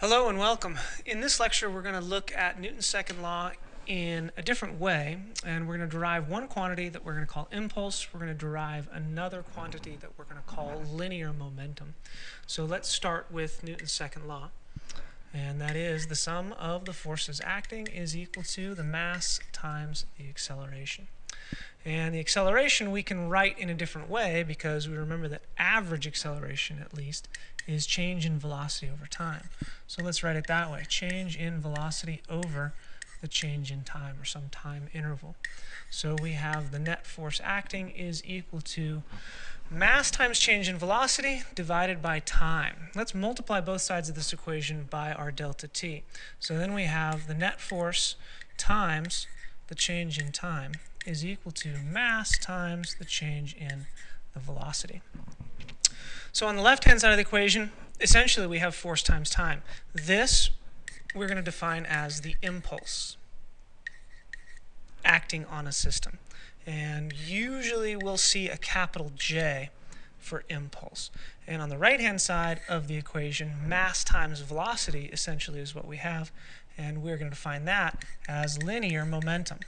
Hello and welcome. In this lecture, we're going to look at Newton's second law in a different way, and we're going to derive one quantity that we're going to call impulse. We're going to derive another quantity that we're going to call linear momentum. So let's start with Newton's second law, and that is the sum of the forces acting is equal to the mass times the acceleration. And the acceleration we can write in a different way because we remember that average acceleration, at least, is change in velocity over time. So let's write it that way. Change in velocity over the change in time or some time interval. So we have the net force acting is equal to mass times change in velocity divided by time. Let's multiply both sides of this equation by our delta t. So then we have the net force times the change in time is equal to mass times the change in the velocity. So on the left-hand side of the equation, essentially we have force times time. This we're going to define as the impulse acting on a system. And usually we'll see a capital J for impulse. And on the right-hand side of the equation, mass times velocity essentially is what we have. And we're going to define that as linear momentum.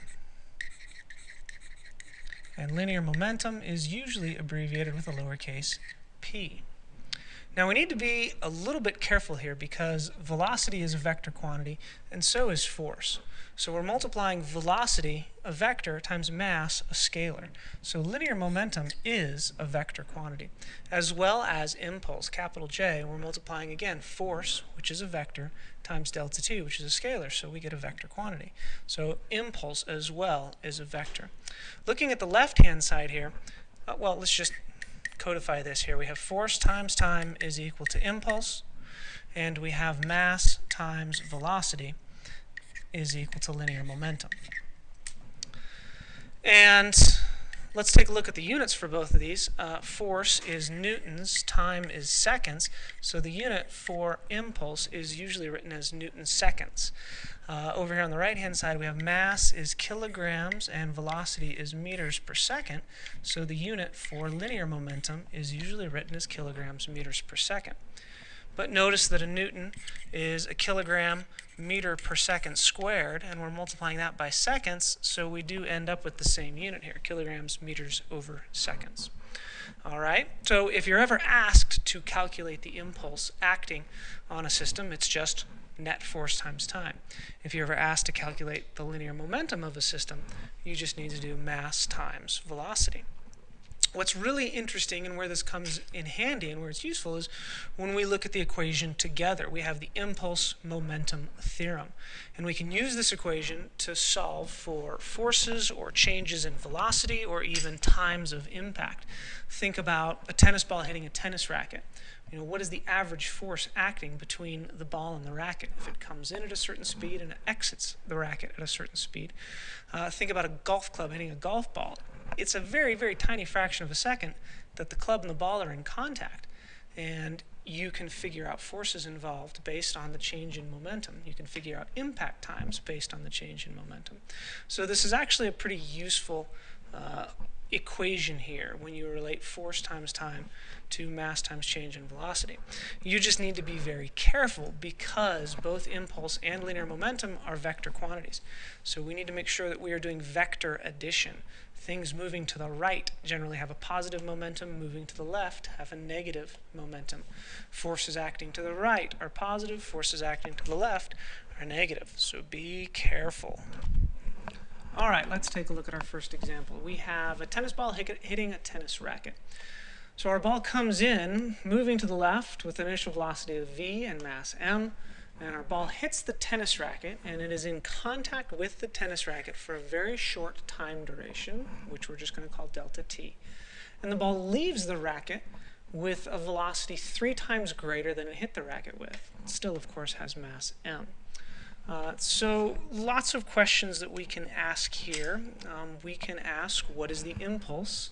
And linear momentum is usually abbreviated with a lowercase p. Now we need to be a little bit careful here because velocity is a vector quantity and so is force. So we're multiplying velocity, a vector, times mass, a scalar. So linear momentum is a vector quantity. As well as impulse, capital J, we're multiplying again force, which is a vector, times delta t, which is a scalar, so we get a vector quantity. So impulse as well is a vector. Looking at the left-hand side here, uh, well, let's just codify this here. We have force times time is equal to impulse, and we have mass times velocity is equal to linear momentum. And let's take a look at the units for both of these. Uh, force is newtons, time is seconds, so the unit for impulse is usually written as newton seconds. Uh, over here on the right-hand side, we have mass is kilograms and velocity is meters per second. So the unit for linear momentum is usually written as kilograms meters per second. But notice that a newton is a kilogram meter per second squared, and we're multiplying that by seconds, so we do end up with the same unit here, kilograms meters over seconds. All right, so if you're ever asked to calculate the impulse acting on a system, it's just net force times time. If you're ever asked to calculate the linear momentum of a system, you just need to do mass times velocity. What's really interesting and where this comes in handy and where it's useful is when we look at the equation together. We have the impulse momentum theorem. And we can use this equation to solve for forces or changes in velocity or even times of impact. Think about a tennis ball hitting a tennis racket. You know, what is the average force acting between the ball and the racket if it comes in at a certain speed and exits the racket at a certain speed? Uh, think about a golf club hitting a golf ball it's a very, very tiny fraction of a second that the club and the ball are in contact. And you can figure out forces involved based on the change in momentum. You can figure out impact times based on the change in momentum. So this is actually a pretty useful uh, equation here when you relate force times time to mass times change in velocity. You just need to be very careful because both impulse and linear momentum are vector quantities. So we need to make sure that we are doing vector addition. Things moving to the right generally have a positive momentum, moving to the left have a negative momentum. Forces acting to the right are positive, forces acting to the left are negative. So be careful. All right, let's take a look at our first example. We have a tennis ball hitting a tennis racket. So our ball comes in, moving to the left with an initial velocity of v and mass m, and our ball hits the tennis racket, and it is in contact with the tennis racket for a very short time duration, which we're just going to call delta t. And the ball leaves the racket with a velocity three times greater than it hit the racket with. It still, of course, has mass m. Uh, so lots of questions that we can ask here. Um, we can ask what is the impulse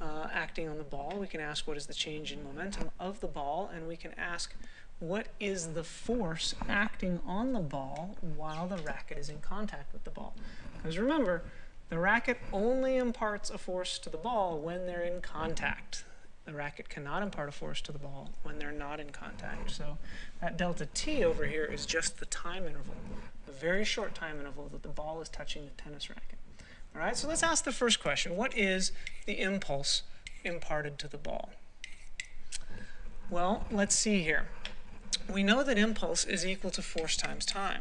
uh, acting on the ball. We can ask what is the change in momentum of the ball. And we can ask what is the force acting on the ball while the racket is in contact with the ball. Because remember, the racket only imparts a force to the ball when they're in contact. The racket cannot impart a force to the ball when they're not in contact. So that delta t over here is just the time interval, the very short time interval that the ball is touching the tennis racket. All right, so let's ask the first question. What is the impulse imparted to the ball? Well, let's see here. We know that impulse is equal to force times time.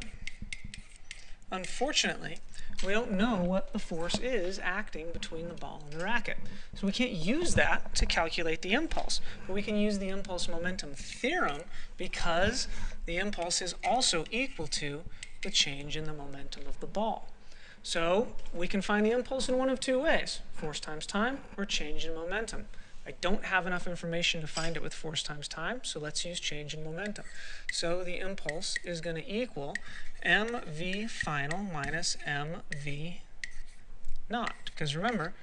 Unfortunately, we don't know what the force is acting between the ball and the racket. So we can't use that to calculate the impulse. But we can use the impulse momentum theorem because the impulse is also equal to the change in the momentum of the ball. So we can find the impulse in one of two ways, force times time or change in momentum. I don't have enough information to find it with force times time, so let's use change in momentum. So the impulse is going to equal mv final minus mv naught. Because remember,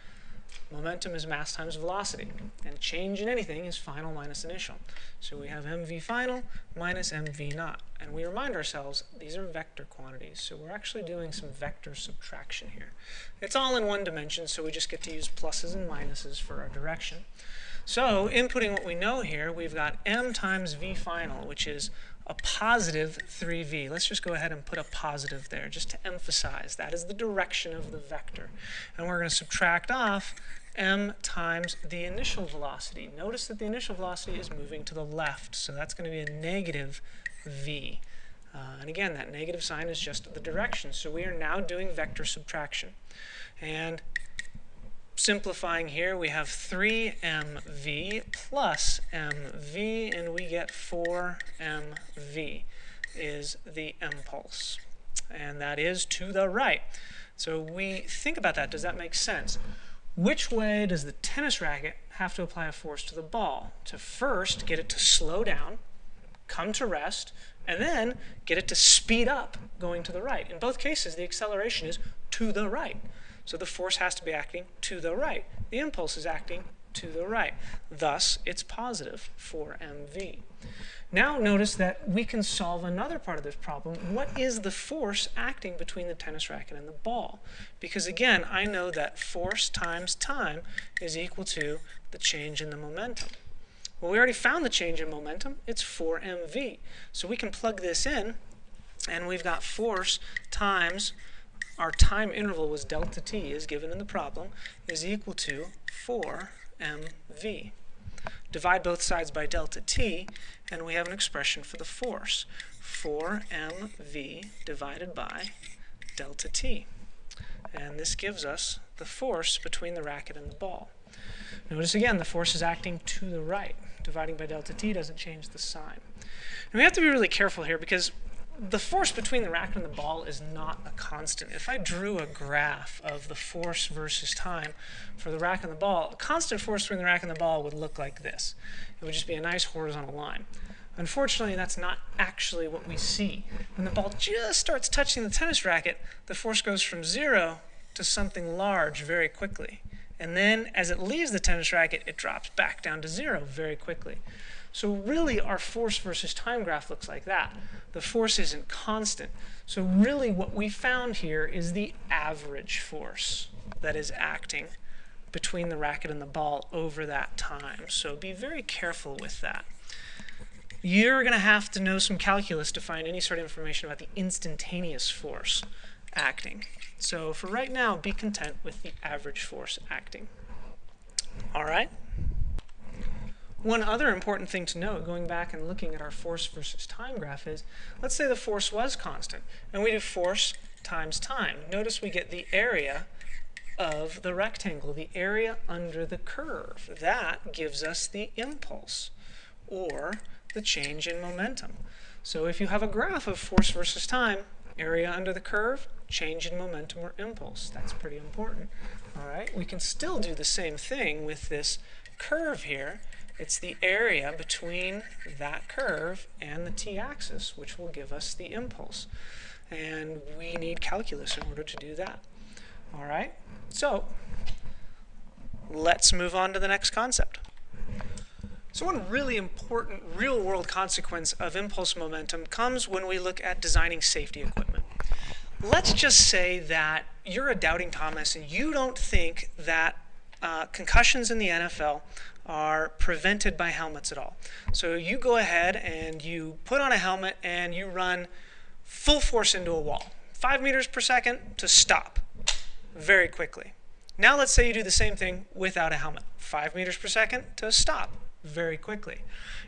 momentum is mass times velocity, and change in anything is final minus initial. So we have mv final minus mv naught. And we remind ourselves these are vector quantities, so we're actually doing some vector subtraction here. It's all in one dimension, so we just get to use pluses and minuses for our direction. So inputting what we know here, we've got m times v final, which is a positive 3v. Let's just go ahead and put a positive there just to emphasize that is the direction of the vector. And we're going to subtract off m times the initial velocity. Notice that the initial velocity is moving to the left, so that's going to be a negative v. Uh, and again, that negative sign is just the direction. So we are now doing vector subtraction. And simplifying here, we have 3mv plus mv, and we get 4mv is the impulse. And that is to the right. So we think about that. Does that make sense? Which way does the tennis racket have to apply a force to the ball? To first get it to slow down, come to rest, and then get it to speed up going to the right. In both cases, the acceleration is to the right. So the force has to be acting to the right. The impulse is acting to the right. Thus, it's positive for mv. Now notice that we can solve another part of this problem. What is the force acting between the tennis racket and the ball? Because again, I know that force times time is equal to the change in the momentum. Well, we already found the change in momentum. It's 4 mv. So we can plug this in, and we've got force times our time interval was delta t, as given in the problem, is equal to 4 mv. Divide both sides by delta t, and we have an expression for the force. 4 mv divided by delta t. And this gives us the force between the racket and the ball. Notice again, the force is acting to the right. Dividing by delta t doesn't change the sign. And we have to be really careful here because the force between the racket and the ball is not a constant. If I drew a graph of the force versus time for the racket and the ball, a constant force between the racket and the ball would look like this. It would just be a nice horizontal line. Unfortunately, that's not actually what we see. When the ball just starts touching the tennis racket, the force goes from zero to something large very quickly. And then as it leaves the tennis racket, it drops back down to zero very quickly. So really our force versus time graph looks like that. The force isn't constant. So really what we found here is the average force that is acting between the racket and the ball over that time. So be very careful with that. You're going to have to know some calculus to find any sort of information about the instantaneous force acting. So for right now, be content with the average force acting. All right? One other important thing to note, going back and looking at our force versus time graph is, let's say the force was constant, and we do force times time. Notice we get the area of the rectangle, the area under the curve. That gives us the impulse, or the change in momentum. So if you have a graph of force versus time, area under the curve, change in momentum or impulse. That's pretty important. All right, we can still do the same thing with this curve here it's the area between that curve and the t-axis, which will give us the impulse. And we need calculus in order to do that. All right, so let's move on to the next concept. So one really important real-world consequence of impulse momentum comes when we look at designing safety equipment. Let's just say that you're a doubting Thomas and you don't think that uh, concussions in the NFL are prevented by helmets at all. So you go ahead and you put on a helmet and you run full force into a wall, five meters per second to stop very quickly. Now let's say you do the same thing without a helmet, five meters per second to stop very quickly,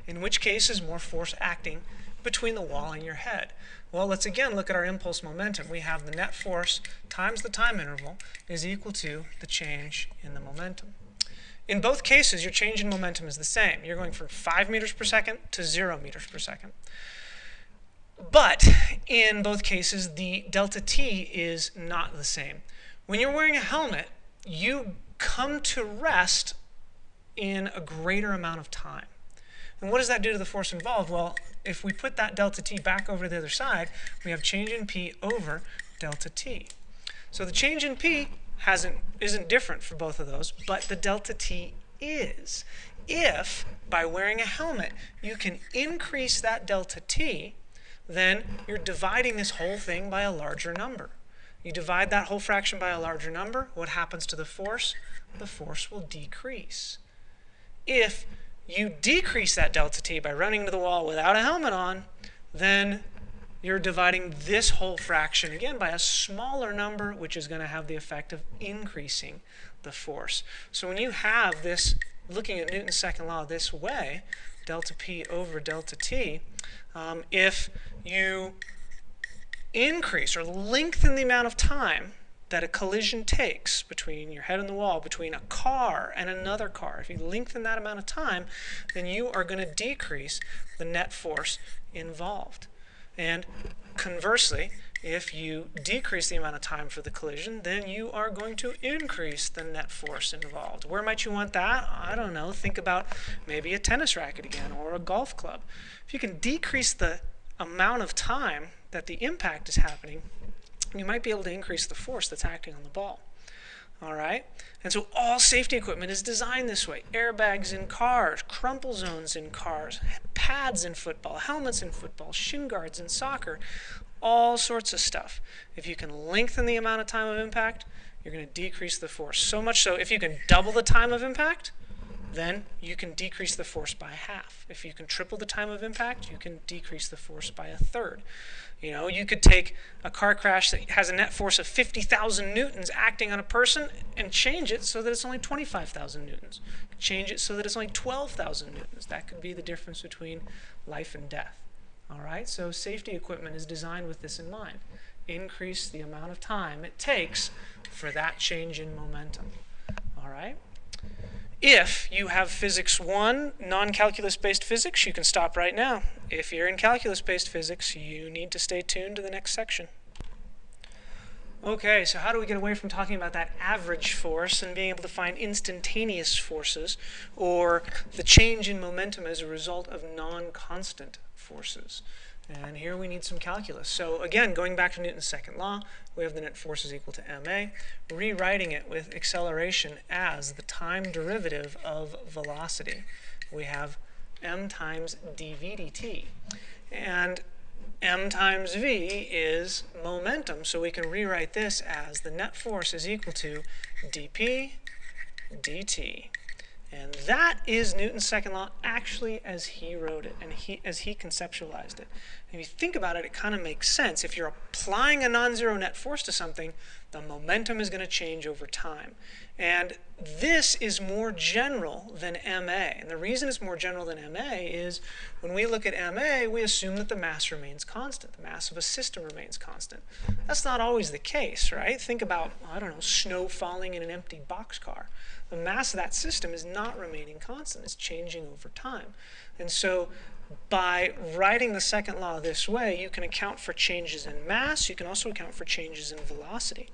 in which case is more force acting between the wall and your head. Well, let's again look at our impulse momentum. We have the net force times the time interval is equal to the change in the momentum. In both cases, your change in momentum is the same. You're going from 5 meters per second to 0 meters per second. But in both cases, the delta t is not the same. When you're wearing a helmet, you come to rest in a greater amount of time. And what does that do to the force involved? Well, if we put that delta t back over the other side, we have change in p over delta t. So the change in p hasn't isn't different for both of those, but the delta t is. If by wearing a helmet you can increase that delta t, then you're dividing this whole thing by a larger number. You divide that whole fraction by a larger number, what happens to the force? The force will decrease. If you decrease that delta t by running to the wall without a helmet on, then you're dividing this whole fraction again by a smaller number, which is going to have the effect of increasing the force. So when you have this, looking at Newton's second law this way, delta p over delta t, um, if you increase or lengthen the amount of time that a collision takes between your head and the wall, between a car and another car, if you lengthen that amount of time, then you are going to decrease the net force involved. And conversely, if you decrease the amount of time for the collision, then you are going to increase the net force involved. Where might you want that? I don't know. Think about maybe a tennis racket again or a golf club. If you can decrease the amount of time that the impact is happening, you might be able to increase the force that's acting on the ball. All right? And so all safety equipment is designed this way. Airbags in cars, crumple zones in cars, pads in football, helmets in football, shin guards in soccer, all sorts of stuff. If you can lengthen the amount of time of impact, you're going to decrease the force. So much so, if you can double the time of impact, then you can decrease the force by half. If you can triple the time of impact, you can decrease the force by a third. You know, you could take a car crash that has a net force of 50,000 newtons acting on a person and change it so that it's only 25,000 newtons. Change it so that it's only 12,000 newtons. That could be the difference between life and death. All right, so safety equipment is designed with this in mind. Increase the amount of time it takes for that change in momentum. All right? If you have Physics 1, non-calculus based physics, you can stop right now. If you're in calculus based physics, you need to stay tuned to the next section. Okay, so how do we get away from talking about that average force and being able to find instantaneous forces or the change in momentum as a result of non-constant forces? And here we need some calculus. So again, going back to Newton's second law, we have the net force is equal to ma, rewriting it with acceleration as the time derivative of velocity. We have m times dv dt. And m times v is momentum, so we can rewrite this as the net force is equal to dp dt. And that is Newton's second law actually as he wrote it and he, as he conceptualized it. If you think about it, it kind of makes sense. If you're applying a non-zero net force to something, the momentum is going to change over time. And this is more general than MA. And the reason it's more general than MA is when we look at MA, we assume that the mass remains constant. The mass of a system remains constant. That's not always the case, right? Think about, I don't know, snow falling in an empty boxcar. The mass of that system is not remaining constant. It's changing over time. And so by writing the second law this way, you can account for changes in mass. You can also account for changes in velocity.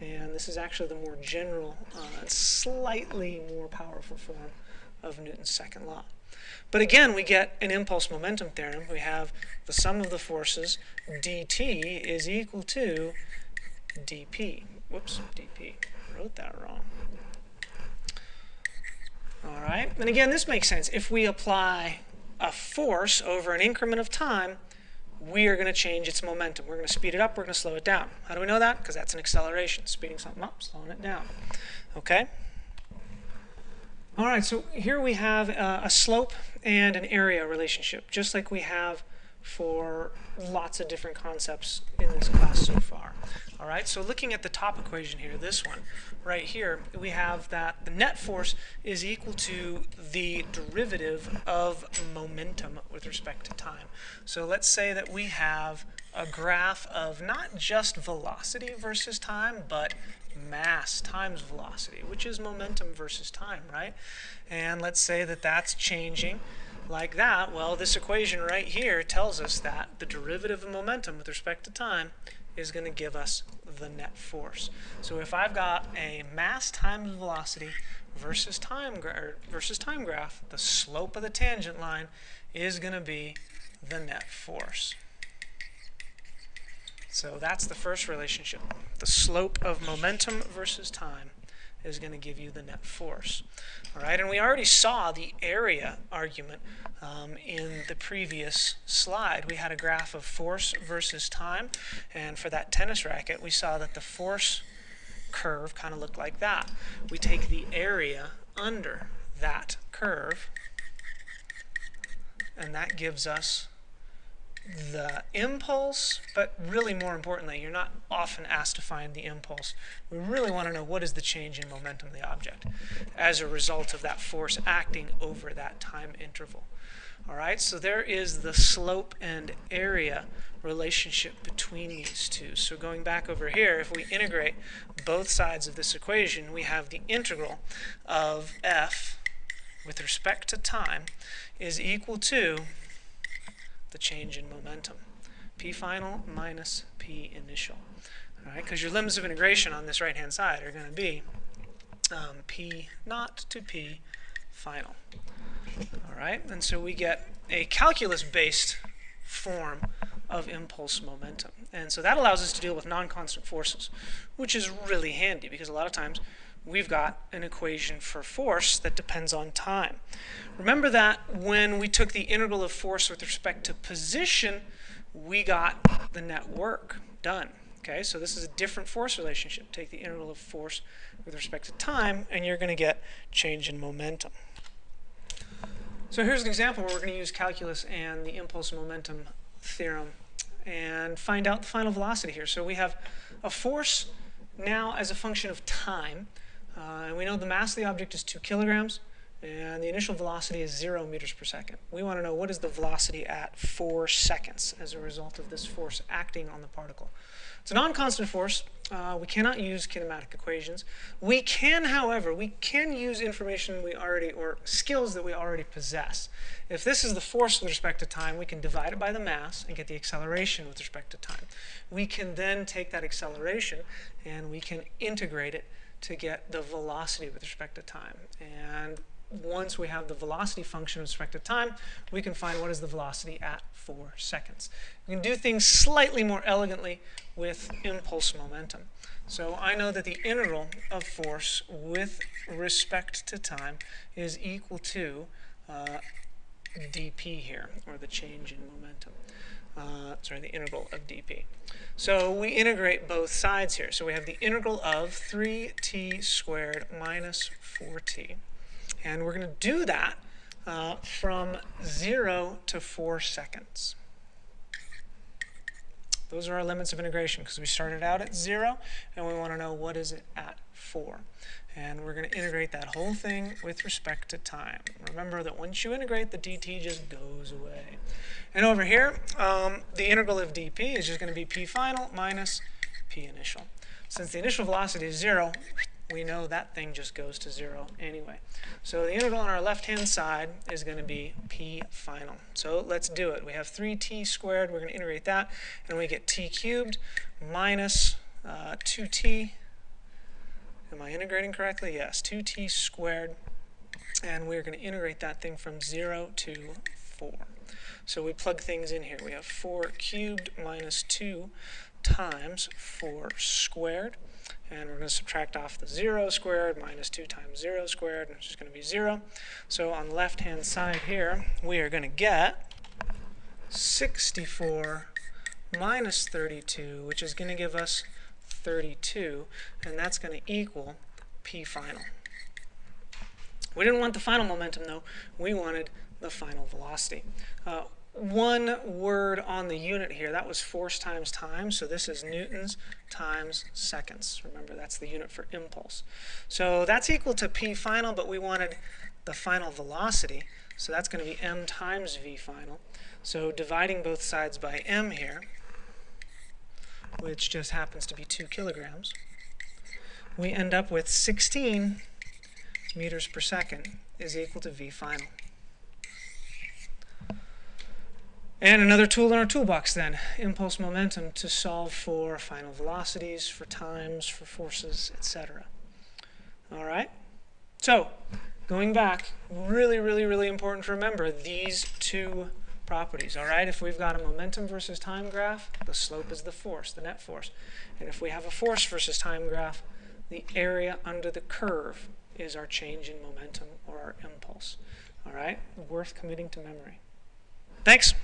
And this is actually the more general, uh, slightly more powerful form of Newton's second law. But again, we get an impulse momentum theorem. We have the sum of the forces, dt, is equal to dp. Whoops, dp. I wrote that wrong. All right, and again, this makes sense. If we apply a force over an increment of time, we are going to change its momentum. We're going to speed it up, we're going to slow it down. How do we know that? Because that's an acceleration, speeding something up, slowing it down. Okay? All right, so here we have uh, a slope and an area relationship, just like we have for lots of different concepts in this class so far. All right, so looking at the top equation here, this one, right here, we have that the net force is equal to the derivative of momentum with respect to time. So let's say that we have a graph of not just velocity versus time, but mass times velocity, which is momentum versus time, right? And let's say that that's changing like that. Well, this equation right here tells us that the derivative of momentum with respect to time is going to give us the net force. So if I've got a mass times velocity versus time versus time graph, the slope of the tangent line is going to be the net force. So that's the first relationship. The slope of momentum versus time is going to give you the net force. All right, and we already saw the area argument um, in the previous slide. We had a graph of force versus time, and for that tennis racket, we saw that the force curve kind of looked like that. We take the area under that curve, and that gives us the impulse, but really more importantly, you're not often asked to find the impulse. We really want to know what is the change in momentum of the object as a result of that force acting over that time interval. All right, so there is the slope and area relationship between these two. So going back over here, if we integrate both sides of this equation, we have the integral of f with respect to time is equal to the change in momentum. P final minus P initial. All right, because your limits of integration on this right-hand side are going to be um, P naught to P final. All right, and so we get a calculus-based form of impulse momentum. And so that allows us to deal with non-constant forces, which is really handy because a lot of times we've got an equation for force that depends on time. Remember that when we took the integral of force with respect to position, we got the net work done. Okay, so this is a different force relationship. Take the integral of force with respect to time, and you're going to get change in momentum. So here's an example where we're going to use calculus and the impulse momentum theorem and find out the final velocity here. So we have a force now as a function of time. Uh, and we know the mass of the object is 2 kilograms, and the initial velocity is 0 meters per second. We want to know what is the velocity at 4 seconds as a result of this force acting on the particle. It's a non-constant force. Uh, we cannot use kinematic equations. We can, however, we can use information we already, or skills that we already possess. If this is the force with respect to time, we can divide it by the mass and get the acceleration with respect to time. We can then take that acceleration and we can integrate it to get the velocity with respect to time. And once we have the velocity function with respect to time, we can find what is the velocity at 4 seconds. We can do things slightly more elegantly with impulse momentum. So I know that the integral of force with respect to time is equal to uh, dp here, or the change in momentum. Uh, sorry, the integral of dp. So we integrate both sides here. So we have the integral of 3t squared minus 4t. And we're going to do that uh, from 0 to 4 seconds. Those are our limits of integration because we started out at 0 and we want to know what is it at 4. And we're going to integrate that whole thing with respect to time. Remember that once you integrate, the dt just goes away. And over here, um, the integral of dp is just going to be p final minus p initial. Since the initial velocity is 0, we know that thing just goes to 0 anyway. So the integral on our left-hand side is going to be p final. So let's do it. We have 3t squared. We're going to integrate that, and we get t cubed minus uh, 2t Am I integrating correctly? Yes, 2t squared. And we're going to integrate that thing from 0 to 4. So we plug things in here. We have 4 cubed minus 2 times 4 squared. And we're going to subtract off the 0 squared minus 2 times 0 squared, which is going to be 0. So on the left-hand side here, we are going to get 64 minus 32, which is going to give us 32, and that's going to equal P final. We didn't want the final momentum though, we wanted the final velocity. Uh, one word on the unit here, that was force times time, so this is newtons times seconds. Remember, that's the unit for impulse. So that's equal to p final, but we wanted the final velocity, so that's going to be m times v final. So dividing both sides by m here, which just happens to be 2 kilograms, we end up with 16 meters per second is equal to v final. And another tool in our toolbox then, impulse momentum to solve for final velocities, for times, for forces, etc. All right? So, going back, really, really, really important to remember these two properties, all right? If we've got a momentum versus time graph, the slope is the force, the net force. And if we have a force versus time graph, the area under the curve is our change in momentum or our impulse, all right? Worth committing to memory. Thanks.